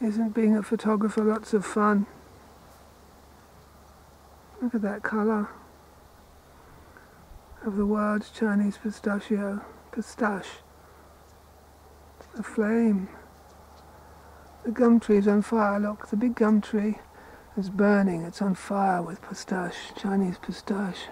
Isn't being a photographer lots of fun? Look at that colour of the world's Chinese pistachio, pistache, a flame. The gum tree's on fire, look, the big gum tree is burning, it's on fire with pistache, Chinese pistache.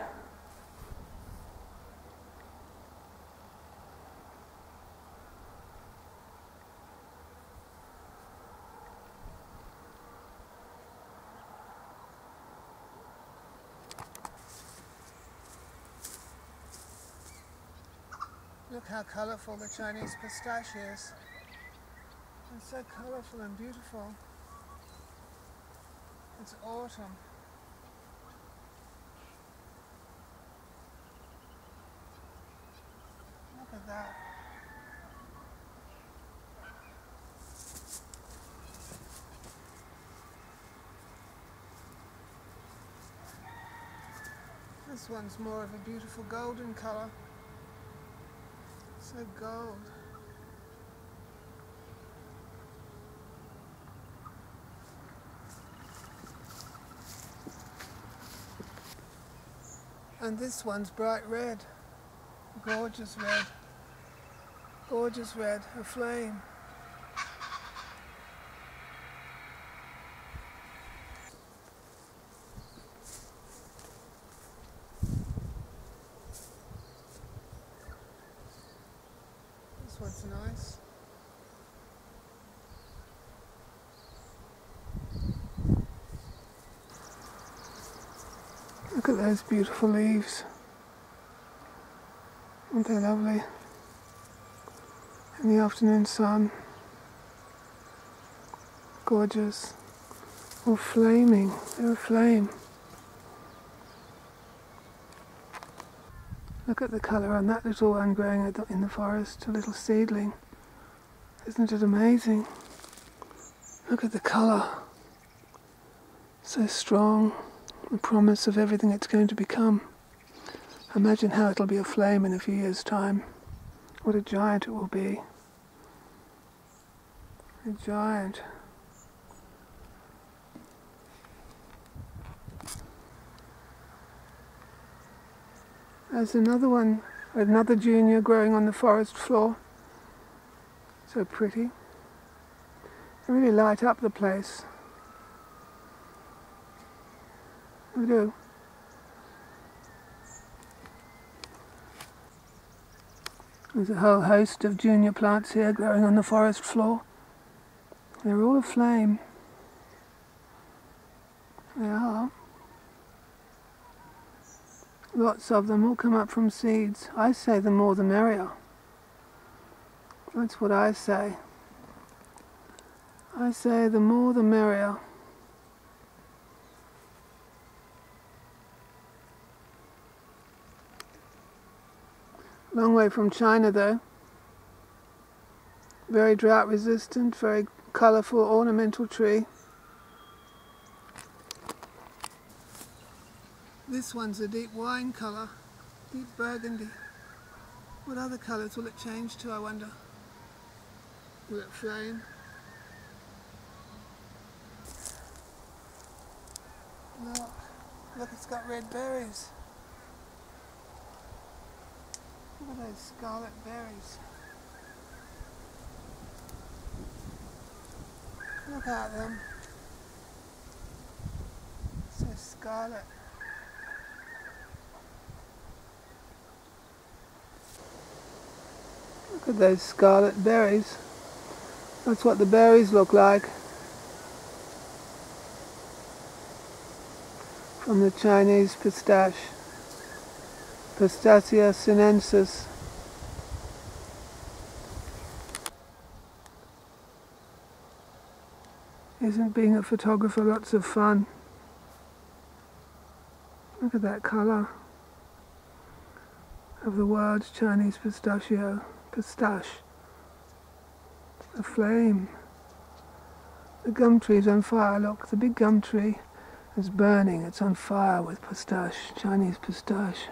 Look how colourful the Chinese pistache is. It's so colourful and beautiful. It's autumn. Look at that. This one's more of a beautiful golden colour. So gold. And this one's bright red. Gorgeous red. Gorgeous red, a flame. Nice. Look at those beautiful leaves. Aren't they lovely? In the afternoon sun. Gorgeous. All flaming. They're aflame. Look at the colour on that little one growing in the forest, a little seedling. Isn't it amazing? Look at the colour. So strong the promise of everything it's going to become. Imagine how it'll be aflame in a few years' time. What a giant it will be. A giant. There's another one, another junior growing on the forest floor. So pretty. They really light up the place. We do. There's a whole host of junior plants here growing on the forest floor. They're all aflame. They are. Lots of them all come up from seeds. I say the more the merrier. That's what I say. I say the more the merrier. Long way from China though. Very drought resistant, very colourful ornamental tree. This one's a deep wine colour, deep burgundy. What other colours will it change to I wonder? Will it flame? Look, look it's got red berries. Look at those scarlet berries. Look at them. So scarlet. Look at those scarlet berries. That's what the berries look like. From the Chinese pistache. Pistacia sinensis. Isn't being a photographer lots of fun? Look at that colour of the world's Chinese pistachio, pistache, a flame. The gum tree's on fire, look, the big gum tree is burning, it's on fire with pistache, Chinese pistache.